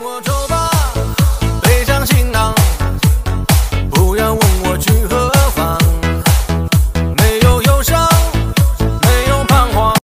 我中